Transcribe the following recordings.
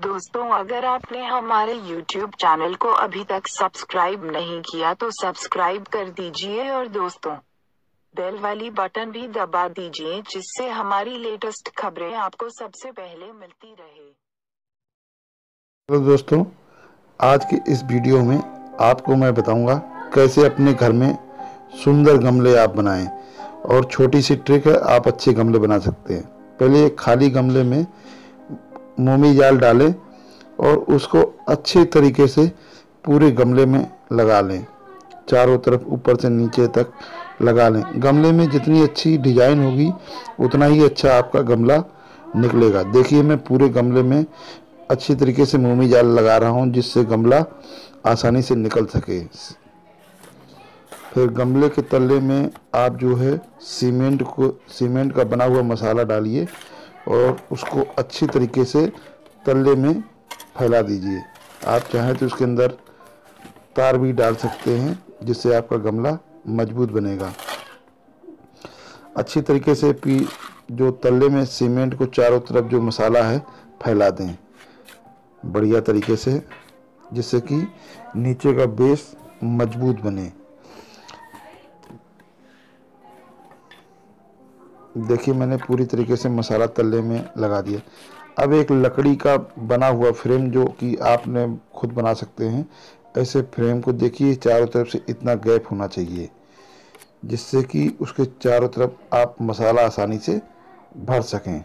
दोस्तों, अगर आपने हमारे YouTube चैनल को अभी तक सब्सक्राइब नहीं किया तो सब्सक्राइब कर दीजिए और दोस्तों बेल वाली बटन भी दबा दीजिए, जिससे हमारी लेटेस्ट खबरें आपको सबसे पहले मिलती रहे। हेलो दोस्तों, आज की इस वीडियो में आपको मैं बताऊँगा कैसे अपने घर में सुंदर गमले आप बनाएँ और छोटी सी ट्रिक है आप अच्छे गमले बना सकते हैं। पहले एक खाली गमले में मोमी जाल डालें और उसको अच्छे तरीके से पूरे गमले में लगा लें। चारों तरफ़ ऊपर से नीचे तक लगा लें। गमले में जितनी अच्छी डिज़ाइन होगी, उतना ही अच्छा आपका गमला निकलेगा। देखिए, मैं पूरे गमले में अच्छी तरीके से मोमी जाल लगा रहा हूँ, जिससे गमला आसानी से निकल सके। फिर गमले के तले में आप जो है सीमेंट को, सीमेंट का बना हुआ मसाला डालिए। और उसको अच्छी तरीके से तल्ले में फैला दीजिए। आप चाहें तो उसके अंदर तार भी डाल सकते हैं, जिससे आपका गमला मज़बूत बनेगा। अच्छी तरीके से पी, जो तल्ले में सीमेंट को चारों तरफ़ जो मसाला है, फैला दें। बढ़िया तरीके से, जिससे कि नीचे का बेस मज़बूत बने। देखिए, मैंने पूरी तरीके से मसाला तल्ले में लगा दिया। अब एक लकड़ी का बना हुआ फ्रेम जो कि आपने खुद बना सकते हैं, ऐसे फ्रेम को देखिए, चारों तरफ़ से इतना गैप होना चाहिए, जिससे कि उसके चारों तरफ़ आप मसाला आसानी से भर सकें।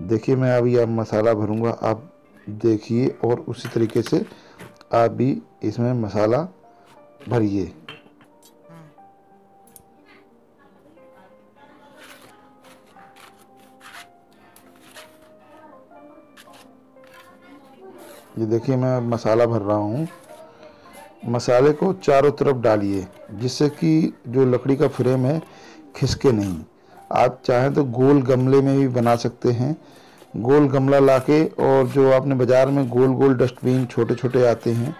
देखिए, मैं अभी आप मसाला भरूँगा। आप देखिए और उसी तरीके से आप भी इसमें मसाला भरिए। ये देखिए मैं मसाला भर रहा हूँ। मसाले को चारों तरफ़ डालिए, जिससे कि जो लकड़ी का फ्रेम है खिसके नहीं। आप चाहें तो गोल गमले में भी बना सकते हैं। गोल गमला लाके और जो आपने बाज़ार में गोल गोल डस्टबिन छोटे छोटे आते हैं,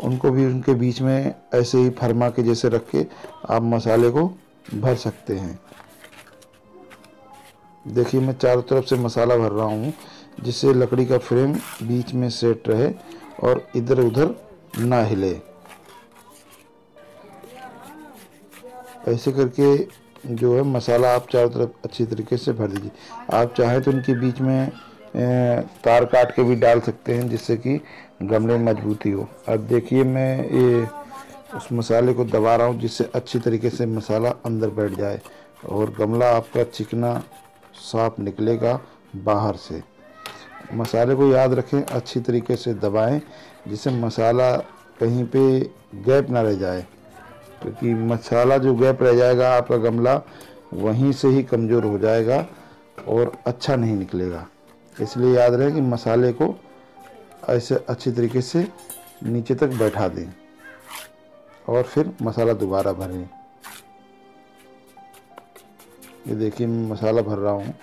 उनको भी उनके बीच में ऐसे ही फरमा के जैसे रख के आप मसाले को भर सकते हैं। देखिए मैं चारों तरफ़ से मसाला भर रहा हूँ। जिससे लकड़ी का फ्रेम बीच में सेट रहे और इधर उधर ना हिले। ऐसे करके जो है मसाला आप चारों तरफ़ अच्छी तरीके से भर दीजिए। आप चाहें तो उनके बीच में तार काट के भी डाल सकते हैं जिससे कि गमले में मजबूती हो। अब देखिए मैं ये उस मसाले को दबा रहा हूँ जिससे अच्छी तरीके से मसाला अंदर बैठ जाए और गमला आपका चिकना साफ़ निकलेगा बाहर से। मसाले को याद रखें, अच्छी तरीके से दबाएँ, जिससे मसाला कहीं पे गैप ना रह जाए। क्योंकि मसाला जो गैप रह जाएगा, आपका गमला वहीं से ही कमज़ोर हो जाएगा और अच्छा नहीं निकलेगा। इसलिए याद रहे कि मसाले को ऐसे अच्छी तरीके से नीचे तक बैठा दें और फिर मसाला दोबारा भरें। ये देखिए, मैं मसाला भर रहा हूँ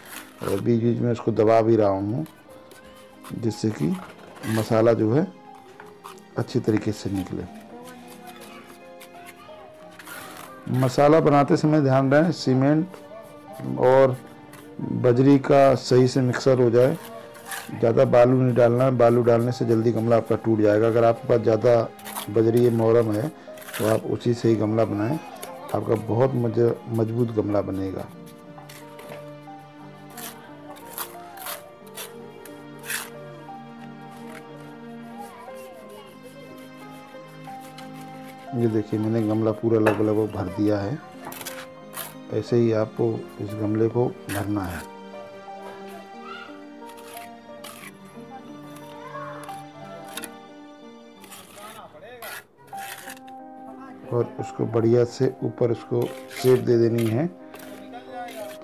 और बीच बीच में उसको दबा भी रहा हूँ। जिससे कि मसाला जो है अच्छी तरीके से निकले। मसाला बनाते समय ध्यान रहे, सीमेंट और बजरी का सही से मिक्सर हो जाए। ज़्यादा बालू नहीं डालना, बालू डालने से जल्दी गमला आपका टूट जाएगा। अगर आपके पास ज़्यादा बजरी मोहरम है तो आप उसी से ही गमला बनाएँ। आपका बहुत मज़बूत गमला बनेगा। ये देखिए, मैंने गमला पूरा लगभग लगभग भर दिया है। ऐसे ही आपको इस गमले को भरना है। और उसको बढ़िया से ऊपर उसको शेप दे देनी है।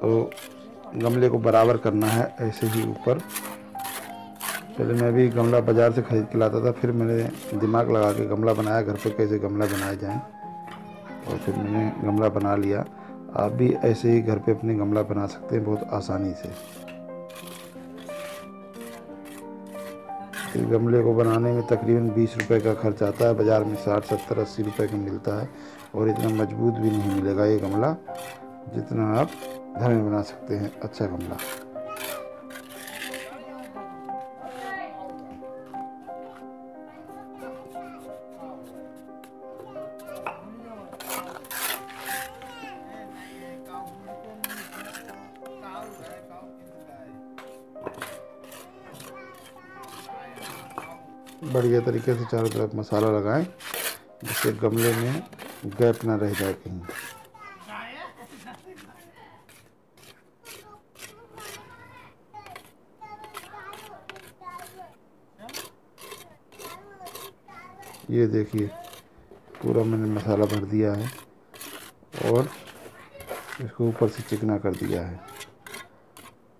तो गमले को बराबर करना है ऐसे ही ऊपर। पहले मैं भी गमला बाज़ार से ख़रीद के लाता था, फिर मैंने दिमाग लगा के गमला बनाया, घर पर कैसे गमला बनाए जाएँ। और फिर मैंने गमला बना लिया। आप भी ऐसे ही घर पे अपने गमला बना सकते हैं बहुत आसानी से। गमले को बनाने में तकरीबन बीस रुपए का खर्च आता है, बाज़ार में साठ, सत्तर, अस्सी रुपए का मिलता है। और इतना मज़बूत भी नहीं मिलेगा ये गमला, जितना आप घर में बना सकते हैं अच्छा गमला। बढ़िया तरीके से चारों तरफ़ मसाला लगाएँ, जिससे गमले में गैप ना रह जाए कहीं। ये देखिए, पूरा मैंने मसाला भर दिया है और इसको ऊपर से चिकना कर दिया है,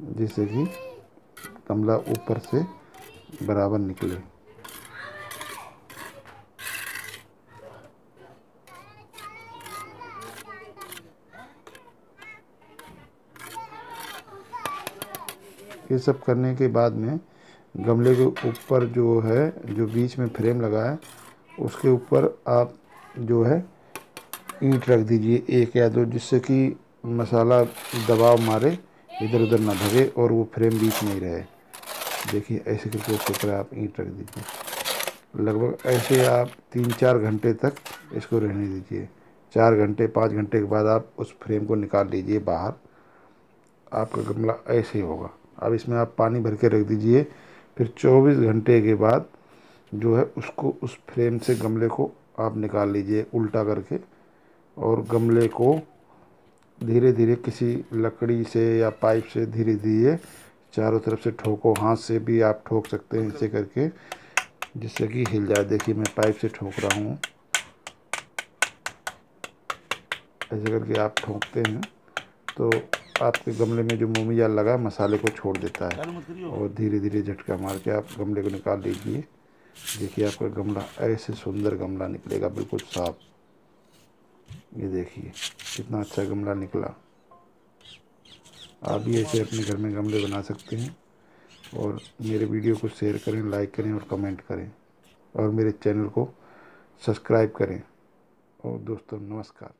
जिससे कि गमला ऊपर से बराबर निकले। ये सब करने के बाद में गमले के ऊपर जो है, जो बीच में फ्रेम लगा है, उसके ऊपर आप जो है ईंट रख दीजिए एक या दो, जिससे कि मसाला दबाव मारे, इधर उधर ना भगे और वो फ्रेम बीच में ही रहे। देखिए, ऐसे करके उसके ऊपर आप ईंट रख दीजिए। लगभग ऐसे आप तीन चार घंटे तक इसको रहने दीजिए। चार घंटे, पाँच घंटे के बाद आप उस फ्रेम को निकाल लीजिए बाहर। आपका गमला ऐसे ही होगा। अब इसमें आप पानी भर के रख दीजिए। फिर 24 घंटे के बाद जो है उसको उस फ्रेम से गमले को आप निकाल लीजिए उल्टा करके और गमले को धीरे धीरे किसी लकड़ी से या पाइप से धीरे धीरे चारों तरफ़ से ठोको। हाथ से भी आप ठोक सकते हैं ऐसे करके, जिससे कि हिल जाए। देखिए, मैं पाइप से ठोक रहा हूँ। ऐसे करके आप ठोकते हैं। तो आपके गमले में जो मोमी जाल लगा मसाले को छोड़ देता है। और धीरे धीरे झटका मार के आप गमले को निकाल लीजिए देखिए आपका गमला ऐसे सुंदर गमला निकलेगा बिल्कुल साफ़। ये देखिए कितना अच्छा गमला निकला। आप भी ऐसे अपने घर में गमले बना सकते हैं। और मेरे वीडियो को शेयर करें लाइक करें और कमेंट करें। और मेरे चैनल को सब्सक्राइब करें। और दोस्तों नमस्कार।